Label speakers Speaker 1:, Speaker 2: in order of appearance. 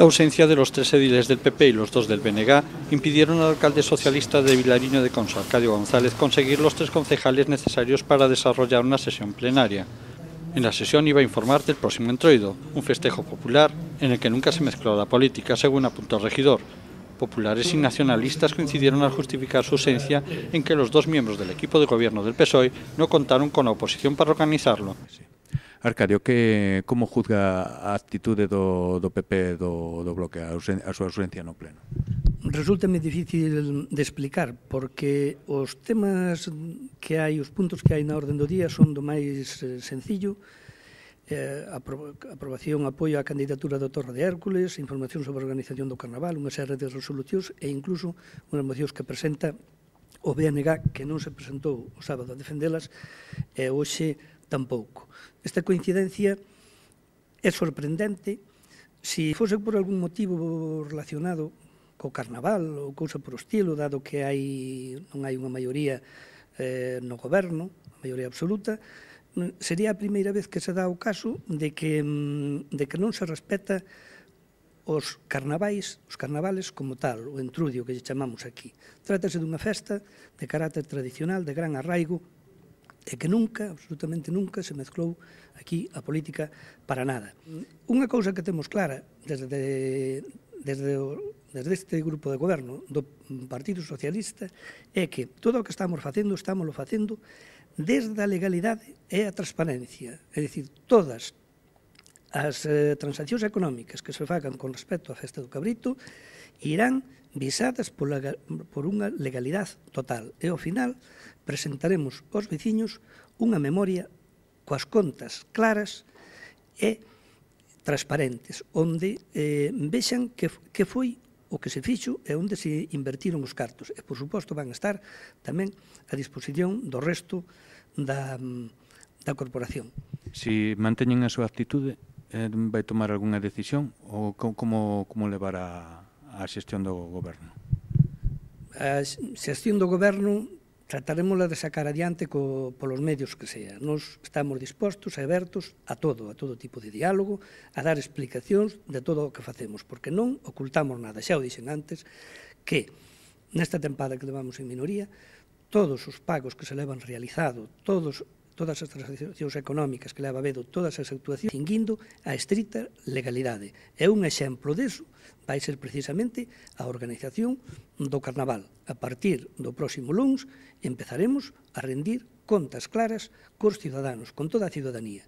Speaker 1: La ausencia de los tres ediles del PP y los dos del BNG impidieron al alcalde socialista de Vilariño de Conso, Arcadio González, conseguir los tres concejales necesarios para desarrollar una sesión plenaria. En la sesión iba a informar del próximo entroido, un festejo popular en el que nunca se mezcló la política, según apuntó el regidor. Populares y nacionalistas coincidieron al justificar su ausencia en que los dos miembros del equipo de gobierno del PSOE no contaron con la oposición para organizarlo.
Speaker 2: Arcadio, que como juzga a actitude do, do PP do, do Bloque, a, ausen, a súa ausencia no Pleno?
Speaker 3: Resultame difícil de explicar, porque os temas que hai, os puntos que hai na orden do día son do máis eh, sencillo, eh, apro aprobación, apoio á candidatura do Torre de Hércules, información sobre a organización do Carnaval, unha serie de resolucións e incluso unhas mocións que presenta o BNG que non se presentou o sábado a defendelas e hoxe tampouco. Esta coincidencia é sorprendente se fose por algún motivo relacionado co carnaval ou cousa por o estilo, dado que hai, non hai unha maioría eh, no goberno, a maioría absoluta, sería a primeira vez que se dá o caso de que, mm, de que non se respeta os carnavais, os carnavales como tal, o entrudio que lle chamamos aquí. Trátase dunha festa de carácter tradicional, de gran arraigo, é que nunca, absolutamente nunca, se mezclou aquí a política para nada. Unha cousa que temos clara desde, desde, o, desde este grupo de goberno do Partido Socialista é que todo o que estamos facendo, estamos facendo desde a legalidade e a transparencia. É dicir, todas as eh, transaccións económicas que se fagan con respecto á festa do cabrito irán visadas pola, por unha legalidade total e ao final presentaremos aos veciños unha memoria coas contas claras e transparentes, onde eh, vexan que, que foi o que se fixo e onde se invertiron os cartos. E, por suposto, van estar tamén a disposición do resto da, da corporación.
Speaker 2: Si manteñen a súa actitude, eh, vai tomar algunha decisión ou como, como levar a, a xestión do goberno?
Speaker 3: A xestión do goberno trataremosla de sacar adiante co, polos medios que sea. Nos estamos dispostos e abertos a todo, a todo tipo de diálogo, a dar explicacións de todo o que facemos, porque non ocultamos nada. Xa o dixen antes que nesta tempada que levamos en minoría, todos os pagos que se levan realizado, todos todas as transaccións económicas que leva habido todas as actuacións cinguindo a estrita legalidade. É un exemplo deso vai ser precisamente a organización do Carnaval. A partir do próximo lunes empezaremos a rendir contas claras cos ciudadanos, con toda a ciudadanía.